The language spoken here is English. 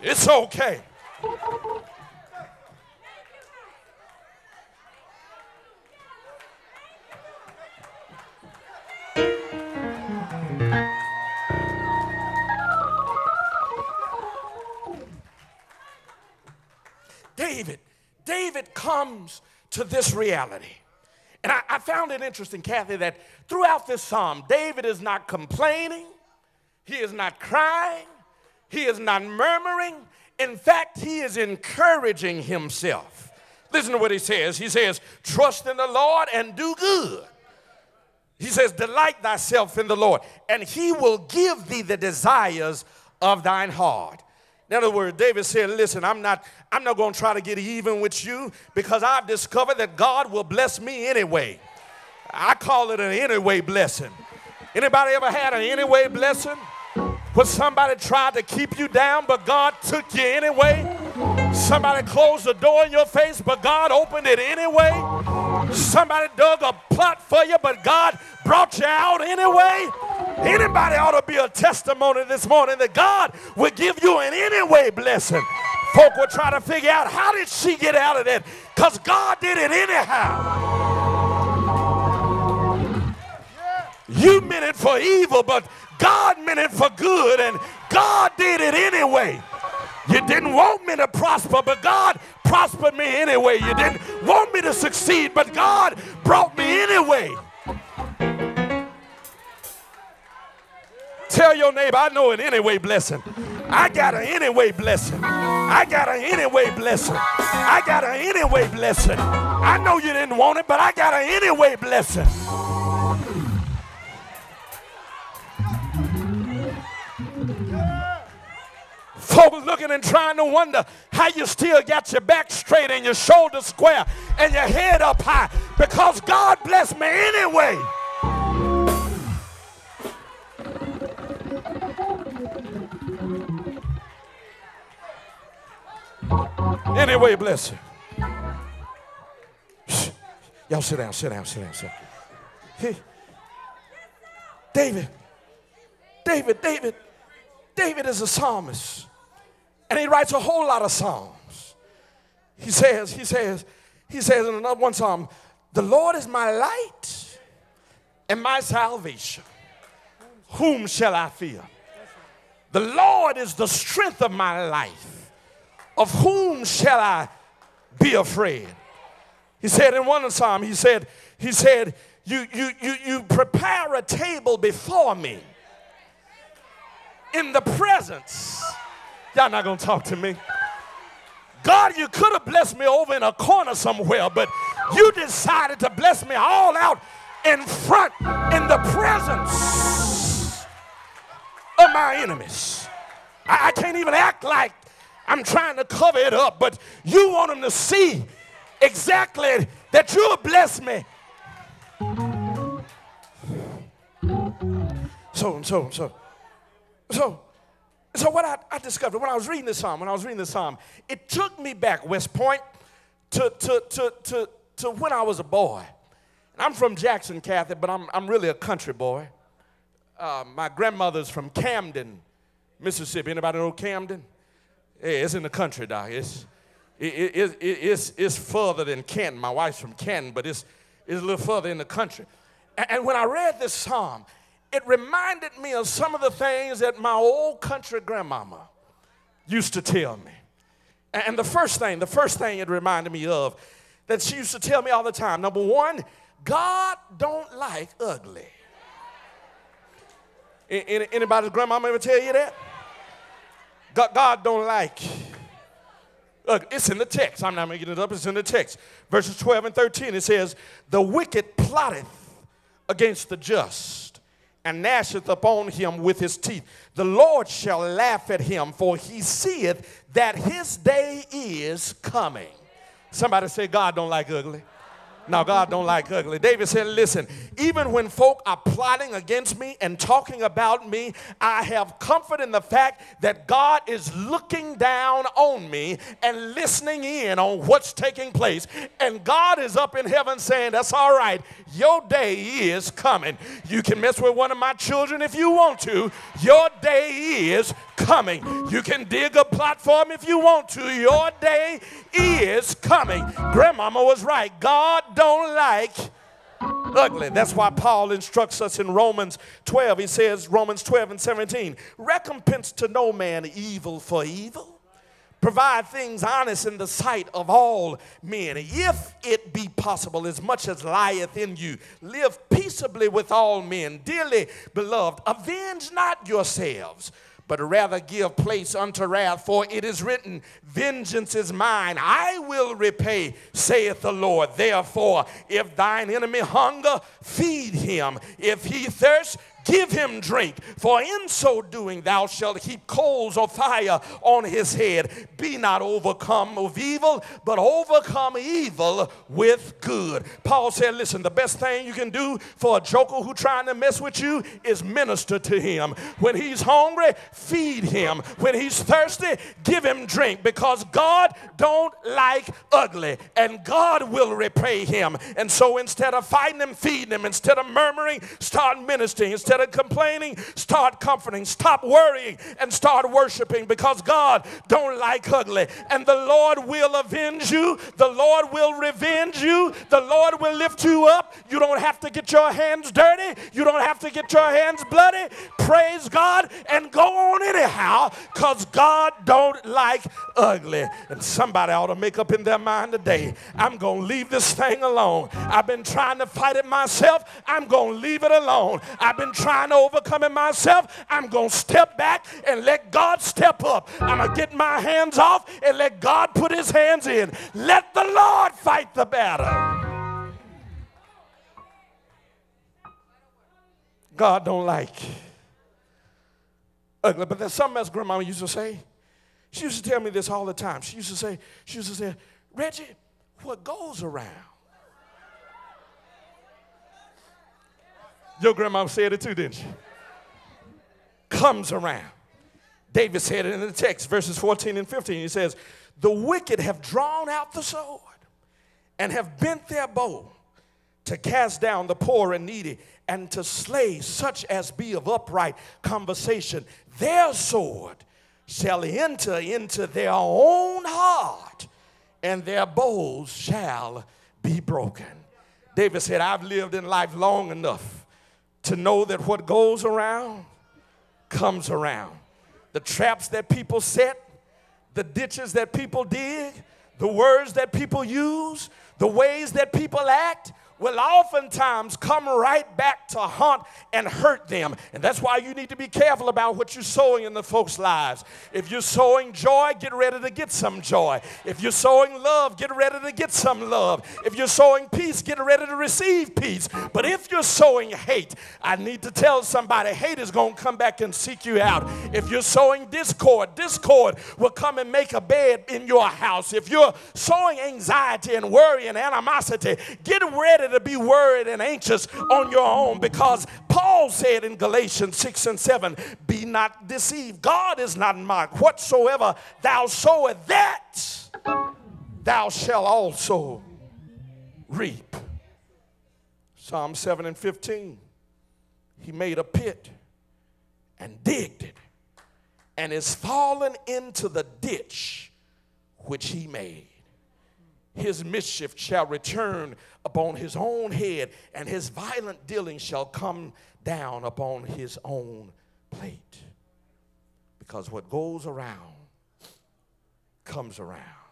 It's okay. David, David comes to this reality. And I, I, found it interesting, Kathy, that throughout this psalm, David is not complaining, he is not crying, he is not murmuring. In fact, he is encouraging himself. Listen to what he says. He says, Trust in the Lord and do good. He says, Delight thyself in the Lord, and he will give thee the desires of thine heart. In other words, David said, Listen, I'm not, I'm not going to try to get even with you because I've discovered that God will bless me anyway. I call it an anyway blessing. Anybody ever had an anyway blessing? Where somebody tried to keep you down, but God took you anyway? Somebody closed the door in your face, but God opened it anyway? Somebody dug a plot for you, but God brought you out anyway? Anybody ought to be a testimony this morning that God will give you an anyway blessing. Folk will try to figure out how did she get out of that? Because God did it anyhow. You meant it for evil, but God meant it for good, and God did it anyway. You didn't want me to prosper, but God prospered me anyway. You didn't want me to succeed, but God brought me anyway. Tell your neighbor, I know an anyway blessing. I got an anyway blessing. I got an anyway blessing. I got an anyway blessing. I know you didn't want it, but I got an anyway blessing. Looking and trying to wonder how you still got your back straight and your shoulders square and your head up high because God blessed me anyway. Anyway, bless you. Y'all sit down, sit down, sit down, sit down. David, David, David, David is a psalmist. And he writes a whole lot of psalms. He says, he says, he says in another one psalm, the Lord is my light and my salvation. Whom shall I fear? The Lord is the strength of my life. Of whom shall I be afraid? He said in one psalm, he said, he said, you, you, you, you prepare a table before me in the presence Y'all not gonna talk to me. God, you could have blessed me over in a corner somewhere, but you decided to bless me all out in front, in the presence of my enemies. I, I can't even act like I'm trying to cover it up, but you want them to see exactly that you'll bless me. So, and so, so, so, so what I, I, discovered when I was reading this psalm, when I was reading this psalm, it took me back, West Point, to, to, to, to, to when I was a boy. And I'm from Jackson, Catholic, but I'm, I'm really a country boy. Uh, my grandmother's from Camden, Mississippi. Anybody know Camden? Yeah, it's in the country, Doc. It's, it, it, it, it's, it's further than Canton. My wife's from Canton, but it's, it's a little further in the country. And, and when I read this psalm, it reminded me of some of the things that my old country grandmama used to tell me. And the first thing, the first thing it reminded me of that she used to tell me all the time number one, God don't like ugly. Anybody's grandmama ever tell you that? God don't like. Look, it's in the text. I'm not making it up. It's in the text. Verses 12 and 13, it says, The wicked plotteth against the just and gnasheth upon him with his teeth. The Lord shall laugh at him, for he seeth that his day is coming. Somebody say, God don't like ugly. Now, God don't like ugly. David said, listen, even when folk are plotting against me and talking about me, I have comfort in the fact that God is looking down on me and listening in on what's taking place. And God is up in heaven saying, that's all right. Your day is coming. You can mess with one of my children if you want to. Your day is coming. You can dig a platform if you want to. Your day is coming. Grandmama was right. God don't like ugly. That's why Paul instructs us in Romans 12. He says, Romans 12 and 17, recompense to no man evil for evil. Provide things honest in the sight of all men. If it be possible, as much as lieth in you, live peaceably with all men. Dearly beloved, avenge not yourselves but rather give place unto wrath. For it is written, Vengeance is mine, I will repay, saith the Lord. Therefore, if thine enemy hunger, feed him. If he thirst, give him drink, for in so doing thou shalt heap coals of fire on his head. Be not overcome of evil, but overcome evil with good. Paul said, listen, the best thing you can do for a joker who trying to mess with you is minister to him. When he's hungry, feed him. When he's thirsty, give him drink because God don't like ugly and God will repay him. And so instead of fighting him, feeding him. Instead of murmuring, start ministering. Instead Instead of complaining, start comforting. Stop worrying and start worshiping because God don't like ugly. And the Lord will avenge you. The Lord will revenge you. The Lord will lift you up. You don't have to get your hands dirty. You don't have to get your hands bloody. Praise God and go on anyhow because God don't like ugly. And somebody ought to make up in their mind today, I'm going to leave this thing alone. I've been trying to fight it myself. I'm going to leave it alone. I've been trying to overcome it myself, I'm going to step back and let God step up. I'm going to get my hands off and let God put his hands in. Let the Lord fight the battle. God don't like ugly. But there's something else grandma used to say. She used to tell me this all the time. She used to say, she used to say, Reggie, what goes around Your grandma said it too, didn't she? Comes around. David said it in the text, verses 14 and 15. He says, The wicked have drawn out the sword and have bent their bow to cast down the poor and needy and to slay such as be of upright conversation. Their sword shall enter into their own heart, and their bows shall be broken. David said, I've lived in life long enough to know that what goes around comes around. The traps that people set, the ditches that people dig, the words that people use, the ways that people act, will oftentimes come right back to haunt and hurt them. And that's why you need to be careful about what you're sowing in the folks' lives. If you're sowing joy, get ready to get some joy. If you're sowing love, get ready to get some love. If you're sowing peace, get ready to receive peace. But if you're sowing hate, I need to tell somebody hate is going to come back and seek you out. If you're sowing discord, discord will come and make a bed in your house. If you're sowing anxiety and worry and animosity, get ready to be worried and anxious on your own because Paul said in Galatians 6 and 7 Be not deceived. God is not mocked. Whatsoever thou sowest, that thou shalt also reap. Psalm 7 and 15. He made a pit and digged it and is fallen into the ditch which he made his mischief shall return upon his own head, and his violent dealing shall come down upon his own plate. Because what goes around comes around.